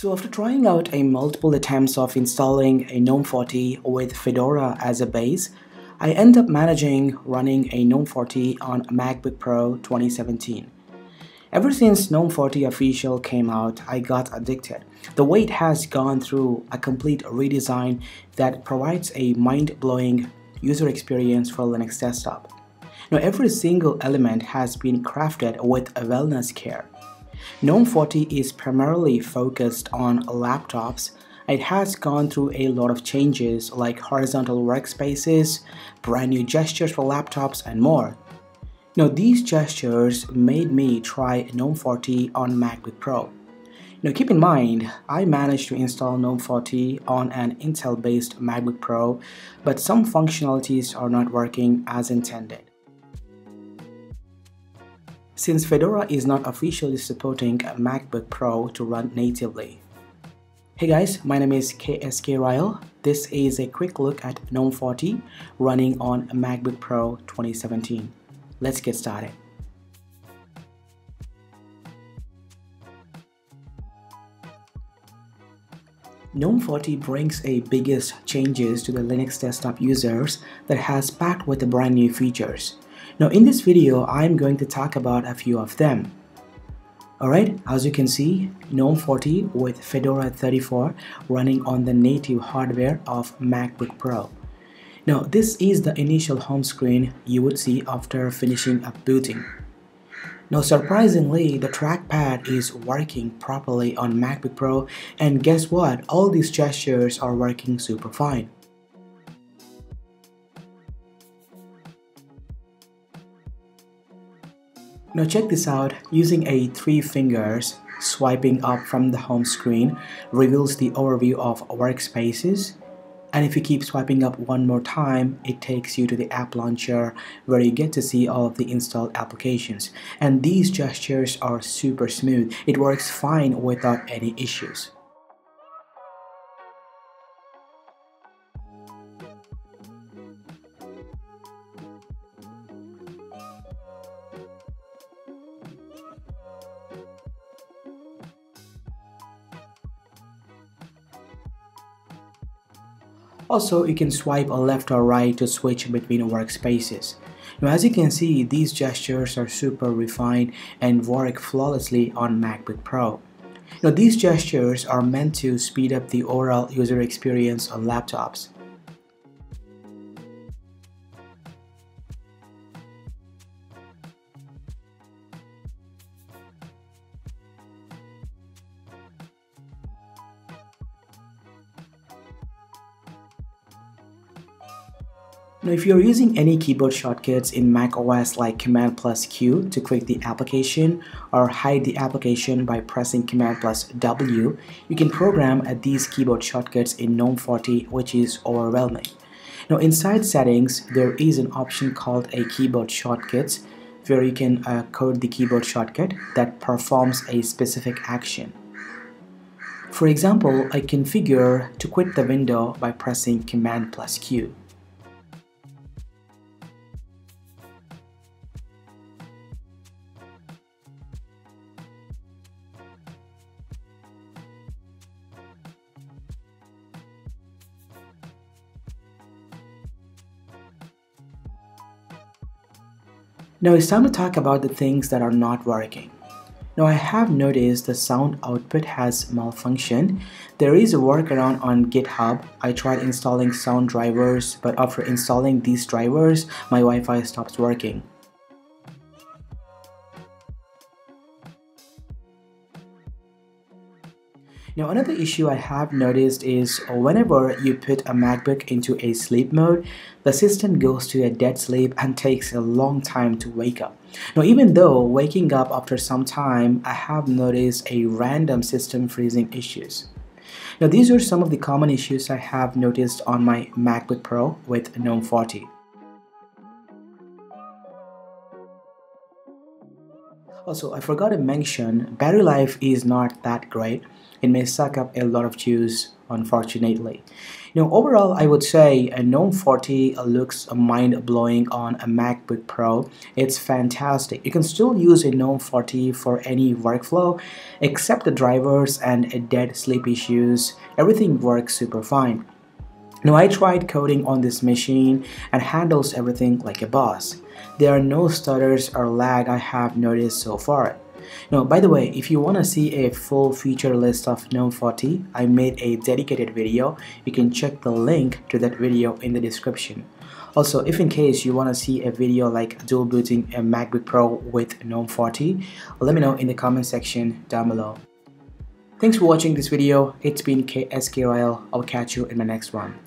So after trying out a multiple attempts of installing a GNOME 40 with Fedora as a base, I end up managing running a GNOME 40 on MacBook Pro 2017. Ever since GNOME 40 official came out, I got addicted. The way it has gone through a complete redesign that provides a mind-blowing user experience for Linux desktop. Now every single element has been crafted with a wellness care. GNOME 40 is primarily focused on laptops. It has gone through a lot of changes like horizontal workspaces, brand new gestures for laptops, and more. Now these gestures made me try GNOME 40 on MacBook Pro. Now keep in mind, I managed to install GNOME 40 on an Intel-based MacBook Pro, but some functionalities are not working as intended. Since Fedora is not officially supporting MacBook Pro to run natively. Hey guys, my name is KSK Royal. This is a quick look at GNOME 40 running on MacBook Pro 2017. Let's get started. GNOME 40 brings a biggest changes to the Linux desktop users that has packed with brand new features. Now in this video, I'm going to talk about a few of them. Alright, as you can see, GNOME 40 with Fedora 34 running on the native hardware of MacBook Pro. Now this is the initial home screen you would see after finishing up booting. Now surprisingly, the trackpad is working properly on MacBook Pro and guess what? All these gestures are working super fine. Now check this out, using a three fingers, swiping up from the home screen reveals the overview of workspaces. And if you keep swiping up one more time it takes you to the app launcher where you get to see all of the installed applications. And these gestures are super smooth. It works fine without any issues Also, you can swipe left or right to switch between workspaces. Now as you can see, these gestures are super refined and work flawlessly on MacBook Pro. Now these gestures are meant to speed up the overall user experience on laptops. Now if you're using any keyboard shortcuts in Mac OS like Command plus Q to quit the application or hide the application by pressing Command plus W, you can program at these keyboard shortcuts in GNOME 40 which is overwhelming. Now inside settings there is an option called a keyboard shortcuts where you can uh, code the keyboard shortcut that performs a specific action. For example, I configure to quit the window by pressing Command plus Q. Now it's time to talk about the things that are not working. Now I have noticed the sound output has malfunctioned. There is a workaround on GitHub. I tried installing sound drivers, but after installing these drivers, my Wi-Fi stops working. Now another issue I have noticed is uh, whenever you put a MacBook into a sleep mode, the system goes to a dead sleep and takes a long time to wake up. Now even though waking up after some time, I have noticed a random system freezing issues. Now these are some of the common issues I have noticed on my MacBook Pro with GNOME 40. Also, I forgot to mention, battery life is not that great. It may suck up a lot of juice unfortunately. You know, overall, I would say a GNOME 40 looks mind-blowing on a MacBook Pro. It's fantastic. You can still use a GNOME 40 for any workflow, except the drivers and dead sleep issues. Everything works super fine. Now I tried coding on this machine and handles everything like a boss. There are no stutters or lag I have noticed so far. Now, by the way, if you want to see a full feature list of GNOME 40, I made a dedicated video. You can check the link to that video in the description. Also, if in case you want to see a video like dual booting a MacBook Pro with GNOME 40, let me know in the comment section down below. Thanks for watching this video. It's been KSK I'll catch you in my next one.